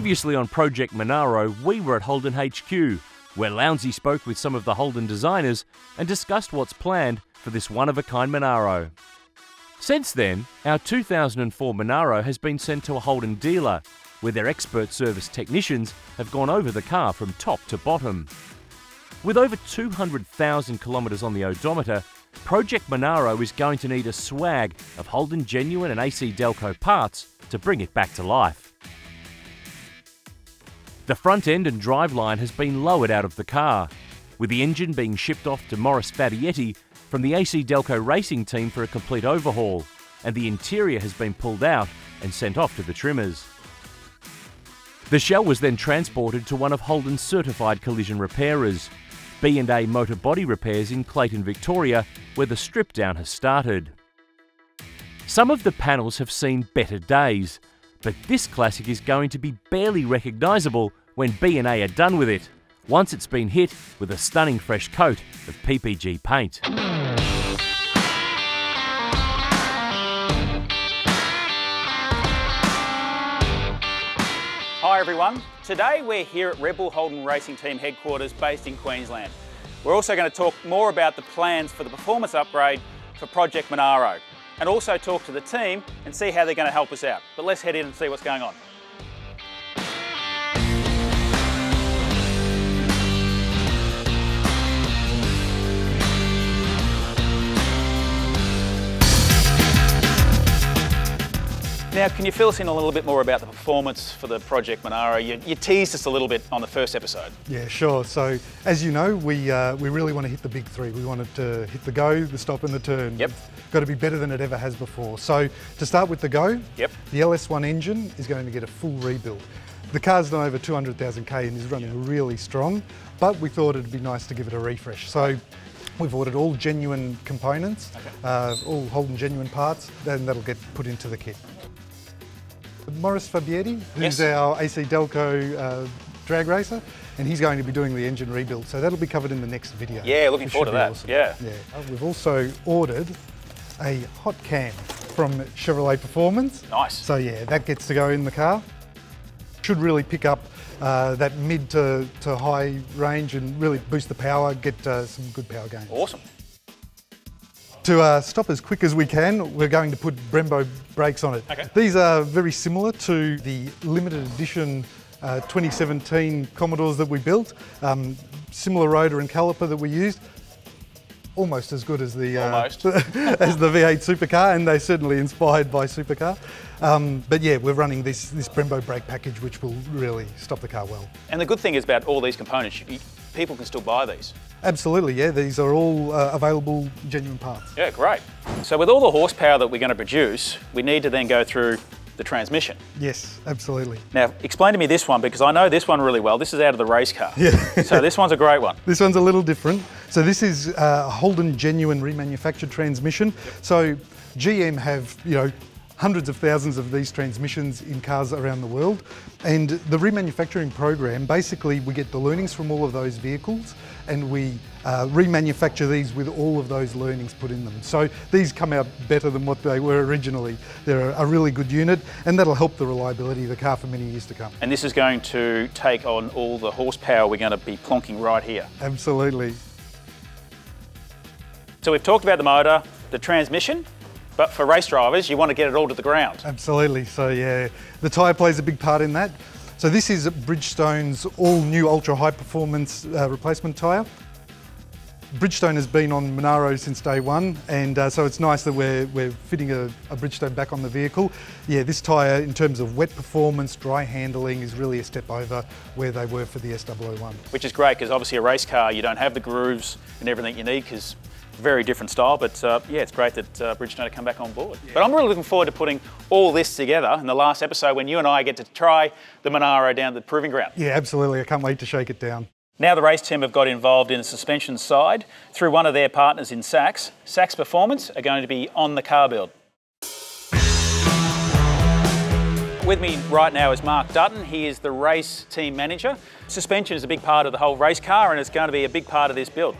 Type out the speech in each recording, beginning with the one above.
Previously on Project Monaro, we were at Holden HQ, where Lowndesy spoke with some of the Holden designers and discussed what's planned for this one of a kind Monaro. Since then, our 2004 Monaro has been sent to a Holden dealer, where their expert service technicians have gone over the car from top to bottom. With over 200,000 kilometres on the odometer, Project Monaro is going to need a swag of Holden genuine and AC Delco parts to bring it back to life. The front end and driveline has been lowered out of the car, with the engine being shipped off to Maurice Fabietti from the AC Delco racing team for a complete overhaul, and the interior has been pulled out and sent off to the trimmers. The shell was then transported to one of Holden's certified collision repairers, B&A Motor Body Repairs in Clayton, Victoria, where the strip down has started. Some of the panels have seen better days, but this classic is going to be barely recognisable when B&A are done with it, once it's been hit with a stunning fresh coat of PPG paint. Hi everyone, today we're here at Red Bull Holden Racing Team headquarters based in Queensland. We're also going to talk more about the plans for the performance upgrade for Project Monaro and also talk to the team and see how they're going to help us out. But let's head in and see what's going on. Now, can you fill us in a little bit more about the performance for the Project Monaro? You, you teased us a little bit on the first episode. Yeah, sure. So, as you know, we uh, we really want to hit the big three. We wanted to hit the go, the stop, and the turn. Yep. It's got to be better than it ever has before. So, to start with the go, Yep. the LS1 engine is going to get a full rebuild. The car's done over 200,000 k and is running really strong, but we thought it'd be nice to give it a refresh. So. We've ordered all genuine components, uh, all Holden genuine parts, then that'll get put into the kit. Maurice Fabietti, who's Yes. our AC Delco uh, drag racer, and he's going to be doing the engine rebuild. So that'll be covered in the next video. Yeah, looking forward to that. awesome. Yeah. Yeah. Uh, We've also ordered a hot cam from Chevrolet Performance. Nice. So yeah, that gets to go in the car. Should really pick up uh, that mid to, to high range and really boost the power, get uh, some good power gains. Awesome. To uh, stop as quick as we can, we're going to put Brembo brakes on it. Okay. These are very similar to the limited edition uh, 2017 Commodores that we built. Um, similar rotor and caliper that we used. Almost as good as the uh, as the V8 supercar, and they're certainly inspired by supercar. Um, but yeah, we're running this this Brembo brake package, which will really stop the car well. And the good thing is about all these components, you, people can still buy these. Absolutely, yeah. These are all uh, available genuine parts. Yeah, great. So with all the horsepower that we're going to produce, we need to then go through the transmission. Yes, absolutely. Now, explain to me this one because I know this one really well. This is out of the race car. Yeah. so this one's a great one. This one's a little different. So this is uh, a Holden genuine remanufactured transmission. So GM have, you know, hundreds of thousands of these transmissions in cars around the world. And the remanufacturing program, basically we get the learnings from all of those vehicles and we uh, remanufacture these with all of those learnings put in them. So these come out better than what they were originally. They're a really good unit and that'll help the reliability of the car for many years to come. And this is going to take on all the horsepower we're going to be plonking right here. Absolutely. So we've talked about the motor, the transmission, but for race drivers, you want to get it all to the ground. Absolutely. So yeah, the tyre plays a big part in that. So this is Bridgestone's all new ultra high performance uh, replacement tyre. Bridgestone has been on Monaro since day one, and uh, so it's nice that we're, we're fitting a, a Bridgestone back on the vehicle. Yeah, this tyre, in terms of wet performance, dry handling, is really a step over where they were for the S001. which is great because obviously a race car you don't have the grooves and everything you need because very different style. But uh, yeah, it's great that uh, Bridgestone have come back on board. But I'm really looking forward to putting all this together in the last episode when you and I get to try the Monaro down the proving ground. Yeah, absolutely. I can't wait to shake it down. Now the race team have got involved in the suspension side through one of their partners in Sachs. Sachs Performance are going to be on the car build. With me right now is Mark Dutton. He is the race team manager. Suspension is a big part of the whole race car and it's going to be a big part of this build.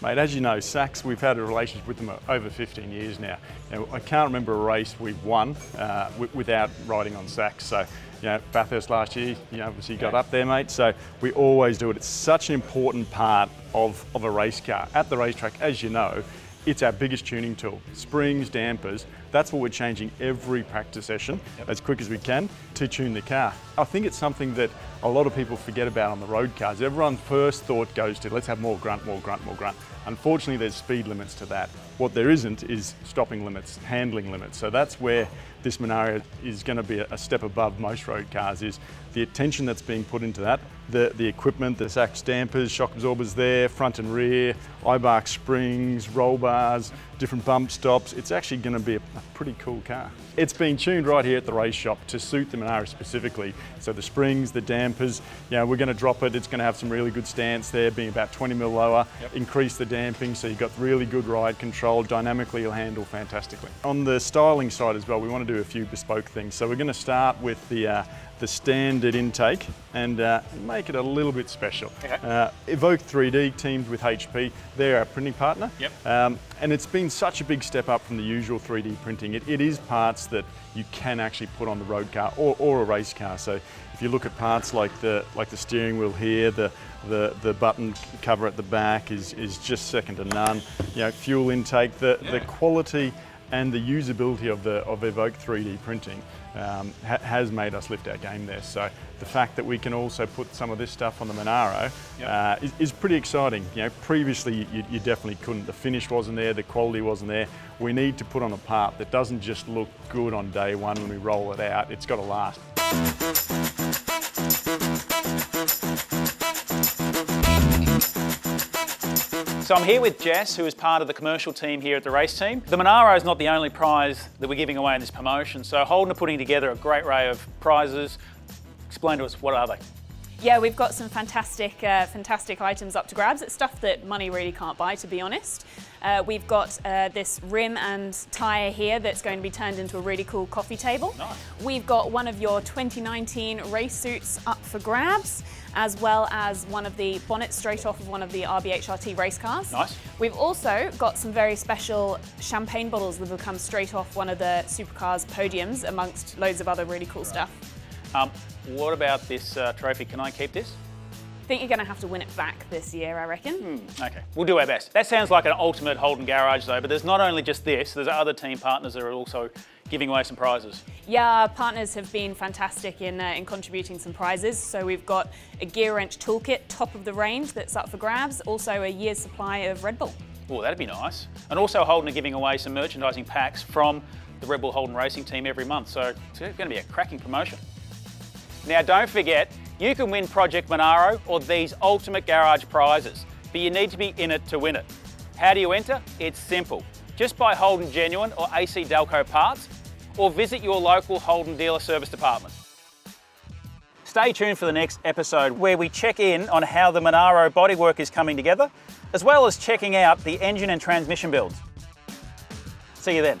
Mate, as you know, Sachs, we've had a relationship with them over 15 years now. now I can't remember a race we've won uh, without riding on Sachs. So You know, Bathurst last year, you know, obviously got up there, mate. So we always do it. It's such an important part of, of a race car. At the racetrack, as you know, it's our biggest tuning tool. Springs, dampers, that's what we're changing every practice session yep. as quick as we can to tune the car. I think it's something that a lot of people forget about on the road cars. Everyone's first thought goes to let's have more grunt, more grunt, more grunt. Unfortunately, there's speed limits to that. What there isn't is stopping limits, handling limits. So that's where this Monaro is going to be a step above most road cars is the attention that's being put into that, the, the equipment, the Sachs dampers, shock absorbers there, front and rear, Eibach springs, roll bars, different bump stops. It's actually going to be a, pretty cool car. It's been tuned right here at the race shop to suit the Monaro specifically. So the springs, the dampers, you know, we're going to drop it. It's going to have some really good stance there, being about 20 mil lower, yep. increase the damping so you've got really good ride control. Dynamically, you'll handle fantastically. On the styling side as well, we want to do a few bespoke things. So we're going to start with the uh, the standard intake and uh, make it a little bit special. Okay. Uh, Evoke 3D teamed with HP, they're our printing partner. Yep. Um, and it's been such a big step up from the usual 3D printing. It, it is parts that you can actually put on the road car or, or a race car. So if you look at parts like the like the steering wheel here, the the, the button cover at the back is, is just second to none. You know, fuel intake, the, the quality and the usability of the of Evoke 3D printing um, ha has made us lift our game there. So the fact that we can also put some of this stuff on the Monaro yep. uh, is, is, pretty exciting. You know, previously you, you, definitely couldn't. The finish wasn't there, the quality wasn't there. We need to put on a part that doesn't just look good on day one when we roll it out. It's got to last. So I'm here with Jess, who is part of the commercial team here at the race team. The Monaro is not the only prize that we're giving away in this promotion. So Holden are putting together a great array of prizes. Explain to us, what are they? Yeah, we've got some fantastic, uh, fantastic items up to grabs. It's stuff that money really can't buy, to be honest. Uh, we've got uh, this rim and tyre here that's going to be turned into a really cool coffee table. Nice. We've got one of your 2019 race suits up for grabs, as well as one of the bonnets straight off of one of the RBHRT race cars. Nice. We've also got some very special champagne bottles that will come straight off one of the supercars podiums, amongst loads of other really cool right. stuff. Um, what about this uh, trophy? Can I keep this? I think you're going to have to win it back this year, I reckon. Hmm, okay, we'll do our best. That sounds like an ultimate Holden garage though, but there's not only just this, there's other team partners that are also giving away some prizes. Yeah, our partners have been fantastic in, uh, in contributing some prizes. So we've got a gear wrench toolkit, top of the range, that's up for grabs. Also a year's supply of Red Bull. Oh, that'd be nice. And also Holden are giving away some merchandising packs from the Red Bull Holden Racing team every month. So it's going to be a cracking promotion. Now don't forget, you can win Project Monaro or these ultimate garage prizes, but you need to be in it to win it. How do you enter? It's simple. Just buy Holden Genuine or AC Delco parts or visit your local Holden dealer service department. Stay tuned for the next episode where we check in on how the Monaro bodywork is coming together, as well as checking out the engine and transmission builds. See you then.